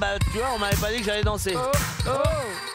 bah tu vois, on m'avait pas dit que j'allais danser. Oh, oh.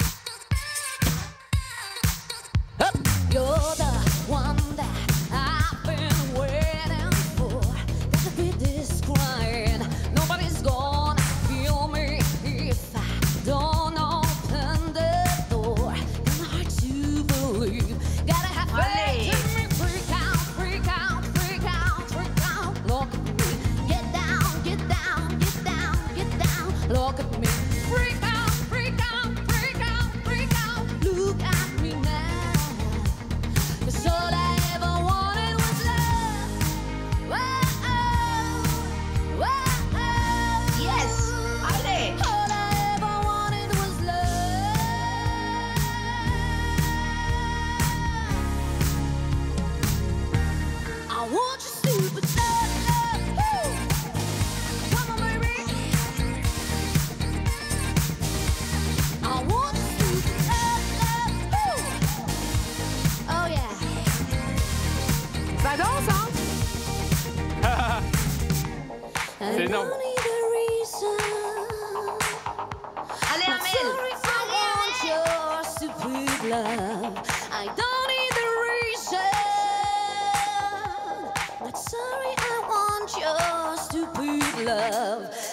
I don't. C'est énorme. I don't need the reason. Sorry, I want your stupid love.